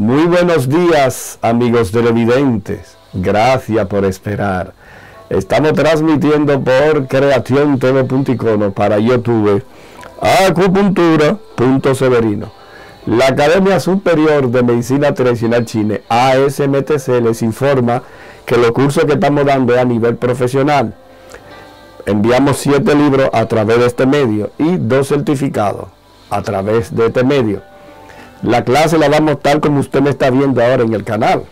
Muy buenos días, amigos televidentes. Gracias por esperar. Estamos transmitiendo por Creación TV.icono para YouTube acupuntura.severino. La Academia Superior de Medicina Tradicional China, ASMTC, les informa que los cursos que estamos dando a nivel profesional. Enviamos siete libros a través de este medio y dos certificados a través de este medio. La clase la damos tal como usted me está viendo ahora en el canal,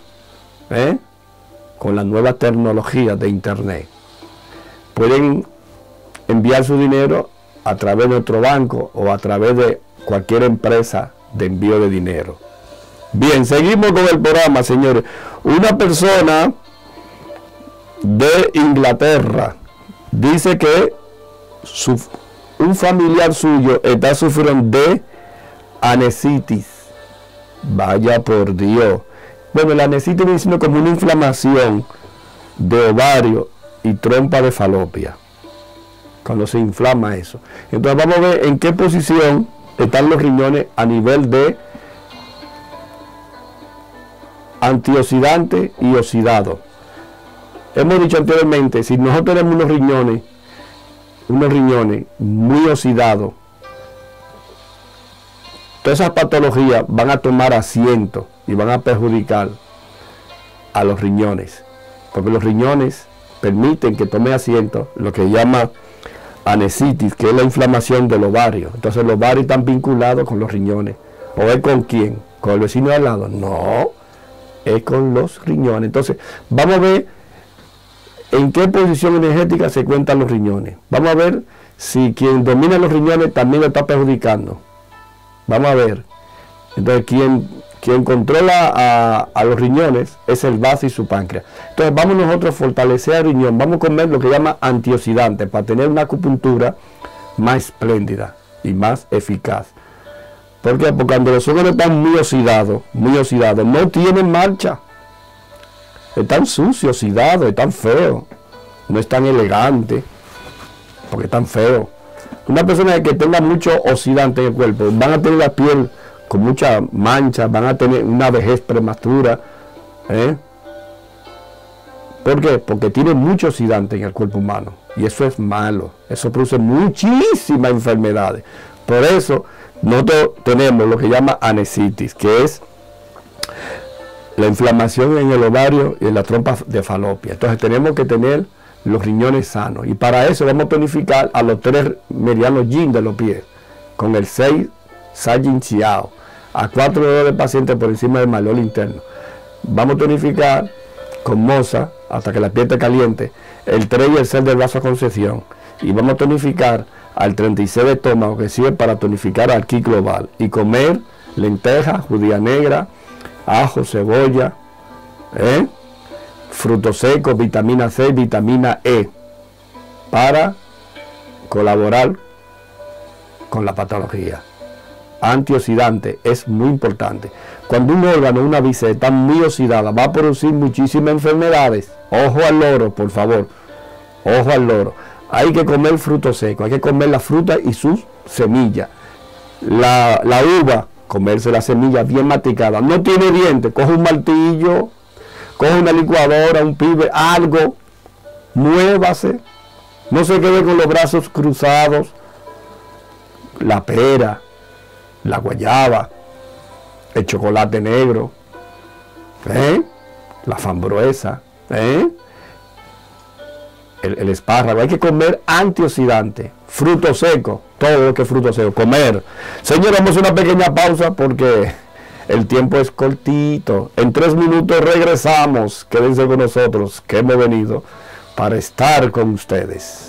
¿eh? con la nueva tecnología de internet. Pueden enviar su dinero a través de otro banco o a través de cualquier empresa de envío de dinero. Bien, seguimos con el programa, señores. Una persona de Inglaterra dice que un familiar suyo está sufriendo de anesitis Vaya por Dios. Bueno, la necesito diciendo como una inflamación de ovario y trompa de falopia. Cuando se inflama eso. Entonces vamos a ver en qué posición están los riñones a nivel de antioxidante y oxidado. Hemos dicho anteriormente, si nosotros tenemos unos riñones, unos riñones muy oxidados, Todas esas patologías van a tomar asiento y van a perjudicar a los riñones, porque los riñones permiten que tome asiento lo que llama anesitis, que es la inflamación del ovario. Entonces los ovarios están vinculados con los riñones. ¿O es con quién? ¿Con el vecino de al lado? No, es con los riñones. Entonces, vamos a ver en qué posición energética se cuentan los riñones. Vamos a ver si quien domina los riñones también lo está perjudicando. Vamos a ver. Entonces, quien, controla a, los riñones es el vaso y su páncreas. Entonces, vamos nosotros a fortalecer el riñón. Vamos a comer lo que llama antioxidante para tener una acupuntura más espléndida y más eficaz. ¿Por qué? Porque cuando los órganos están muy oxidados, muy oxidados, no tienen marcha. Están sucios, oxidados, están feos. No están elegantes, porque están feos. Una persona que tenga mucho oxidante en el cuerpo, van a tener la piel con mucha mancha, van a tener una vejez prematura. ¿eh? ¿Por qué? Porque tiene mucho oxidante en el cuerpo humano. Y eso es malo. Eso produce muchísimas enfermedades. Por eso nosotros tenemos lo que llama anesitis, que es la inflamación en el ovario y en la trompa de falopia. Entonces tenemos que tener los riñones sanos. Y para eso vamos a tonificar a los tres medianos yin de los pies, con el 6 Sajin Chiao, a cuatro dedos de paciente por encima del malol interno. Vamos a tonificar con moza hasta que la piel esté caliente, el 3 y el 6 del brazo a concesión. Y vamos a tonificar al 36 de estómago, que sirve para tonificar al ki global. Y comer lenteja, judía negra, ajo, cebolla, ¿eh? Frutos secos, vitamina C, vitamina E, para colaborar con la patología. Antioxidante es muy importante. Cuando un órgano, una víscera está muy oxidada, va a producir muchísimas enfermedades. Ojo al loro, por favor. Ojo al loro. Hay que comer frutos secos, hay que comer la fruta y sus semillas. La, la uva, comerse la semilla bien masticada. No tiene dientes, coge un martillo, coge una licuadora, un pibe, algo, muévase, no se quede con los brazos cruzados, la pera, la guayaba, el chocolate negro, ¿eh? la fambruesa, ¿eh? el, el, espárrago. Hay que comer antioxidante, fruto seco, todo lo que es fruto seco, comer. Señor, vamos a una pequeña pausa porque el tiempo es cortito. En tres minutos regresamos. Quédense con nosotros, que hemos venido para estar con ustedes.